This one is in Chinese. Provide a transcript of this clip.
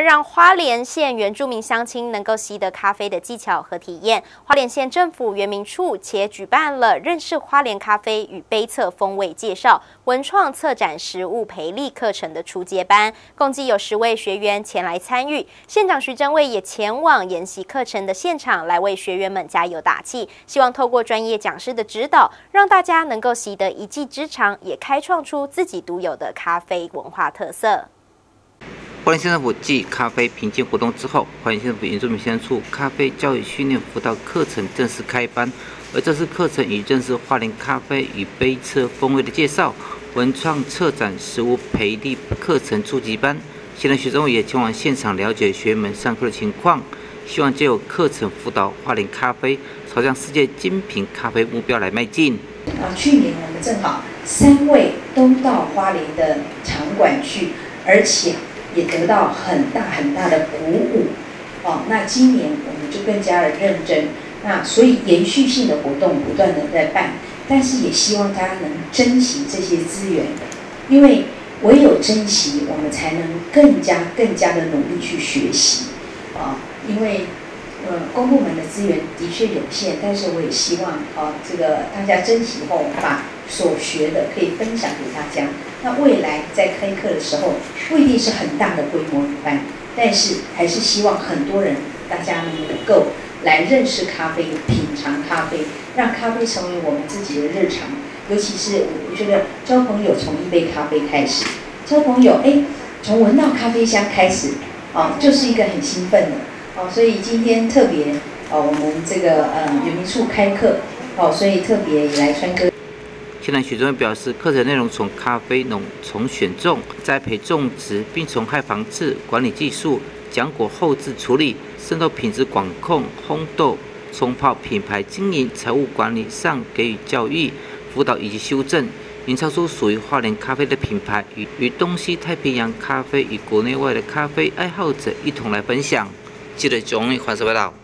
让花莲县原住民乡亲能够习得咖啡的技巧和体验，花莲县政府原民处且举办了认识花莲咖啡与杯测风味介绍、文创策展实物培力课程的初阶班，共计有十位学员前来参与。县长徐正卫也前往研习课程的现场来为学员们加油打气，希望透过专业讲师的指导，让大家能够习得一技之长，也开创出自己独有的咖啡文化特色。花莲县政府继咖啡评鉴活动之后，花莲县政府原住民乡处咖啡教育训练辅导课程正式开班。而这次课程以认识花莲咖啡与杯车风味的介绍、文创策展实物培力课程初级班。现在学生也前往现场了解学员们上课的情况，希望借由课程辅导花莲咖啡朝向世界精品咖啡目标来迈进。去年我们正好三位都到花莲的场馆去，而且。也得到很大很大的鼓舞，哦，那今年我们就更加的认真，那所以延续性的活动不断的在办，但是也希望大家能珍惜这些资源，因为唯有珍惜，我们才能更加更加的努力去学习，啊，因为呃公部门的资源的确有限，但是我也希望啊这个大家珍惜后把。所学的可以分享给大家。那未来在开课的时候，不一定是很大的规模班，但是还是希望很多人大家能够来认识咖啡、品尝咖啡，让咖啡成为我们自己的日常。尤其是我觉得交朋友从一杯咖啡开始，交朋友哎，从闻到咖啡香开始，啊，就是一个很兴奋的。哦，所以今天特别哦，我们这个呃人民处开课，哦，所以特别也来川哥。现在许主任表示，课程内容从咖啡农从选种、栽培、种植、病虫害防治、管理技术、浆果后置处理、渗透品质管控、烘豆、冲泡、品牌经营、财务管理上给予教育辅导以及修正，营造出属于花莲咖啡的品牌，与与东西太平洋咖啡与国内外的咖啡爱好者一同来分享。记得注意，欢迎收到。